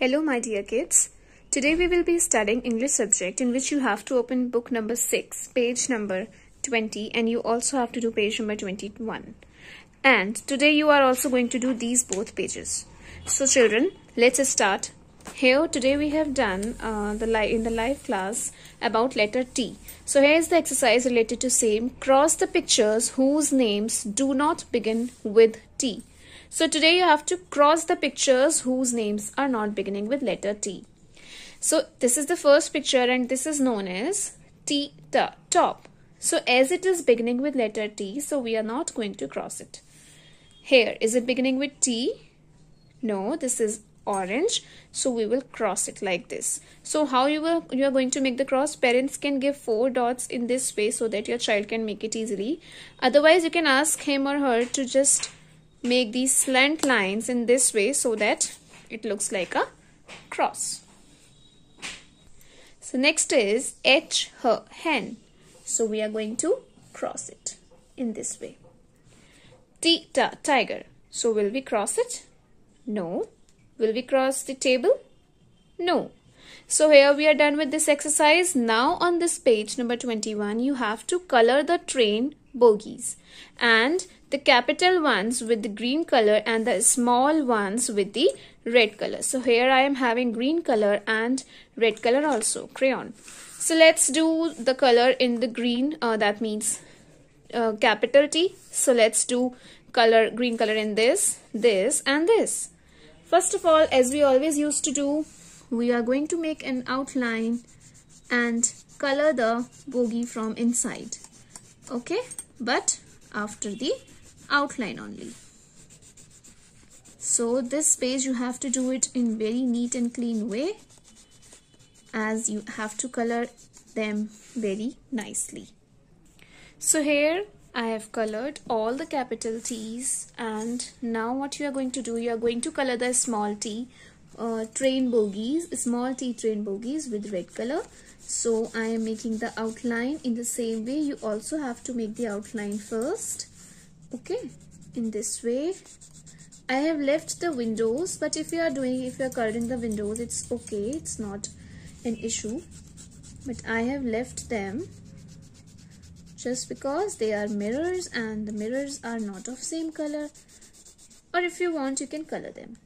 Hello my dear kids. Today we will be studying English subject in which you have to open book number 6, page number 20 and you also have to do page number 21. And today you are also going to do these both pages. So children, let's start. Here today we have done uh, the in the live class about letter T. So here is the exercise related to same. Cross the pictures whose names do not begin with T. So today you have to cross the pictures whose names are not beginning with letter T. So this is the first picture and this is known as T -ta, top. So as it is beginning with letter T, so we are not going to cross it. Here, is it beginning with T? No, this is orange so we will cross it like this so how you will you are going to make the cross parents can give four dots in this way so that your child can make it easily otherwise you can ask him or her to just make these slant lines in this way so that it looks like a cross. So next is H her hen. So we are going to cross it in this way. T ta tiger. So will we cross it? No. Will we cross the table? No. So here we are done with this exercise. Now on this page number 21 you have to color the train bogies and the capital ones with the green color and the small ones with the red color. So here I am having green color and red color also crayon. So let's do the color in the green uh, that means uh, capital T. So let's do color green color in this, this and this. First of all as we always used to do we are going to make an outline and color the bogey from inside okay but after the outline only. So this page you have to do it in very neat and clean way as you have to color them very nicely. So here I have colored all the capital T's and now what you are going to do you are going to color the small t uh, train bogies small t train bogies with red color. So I am making the outline in the same way. You also have to make the outline first okay. In this way I have left the windows but if you are doing if you are coloring the windows it's okay. It's not an issue. But I have left them just because they are mirrors and the mirrors are not of same color. Or if you want you can color them.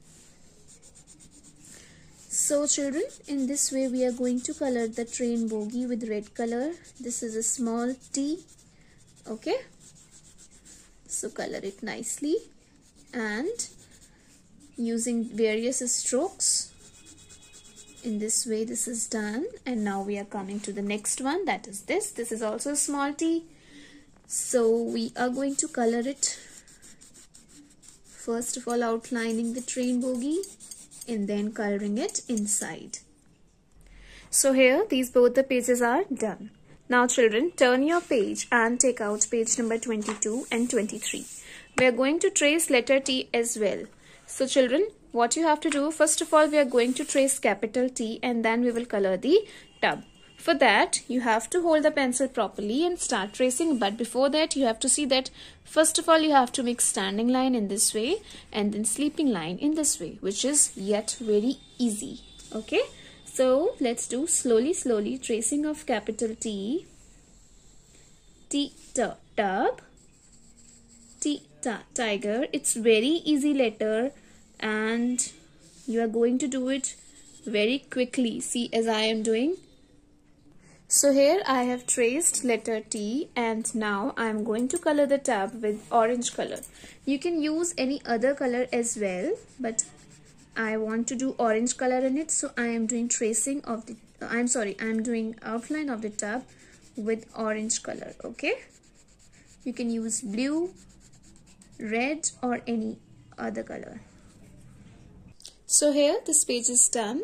So children in this way we are going to color the train bogie with red color. This is a small t. Okay so color it nicely. And using various strokes. In this way this is done. And now we are coming to the next one. That is this. This is also a small t. So we are going to color it. First of all outlining the train bogie. And then coloring it inside. So here these both the pages are done now children, turn your page and take out page number 22 and 23. We are going to trace letter T as well. So children, what you have to do, first of all, we are going to trace capital T and then we will color the tub. For that, you have to hold the pencil properly and start tracing. But before that, you have to see that first of all, you have to make standing line in this way and then sleeping line in this way, which is yet very easy. Okay. So let's do slowly slowly tracing of capital T. T t tub. T ta tiger. It's very easy letter and you are going to do it very quickly. See as I am doing. So here I have traced letter T and now I am going to color the tub with orange color. You can use any other color as well but I want to do orange color in it so I am doing tracing of the I'm sorry I'm doing outline of the tub with orange color okay? You can use blue red or any other color. So here this page is done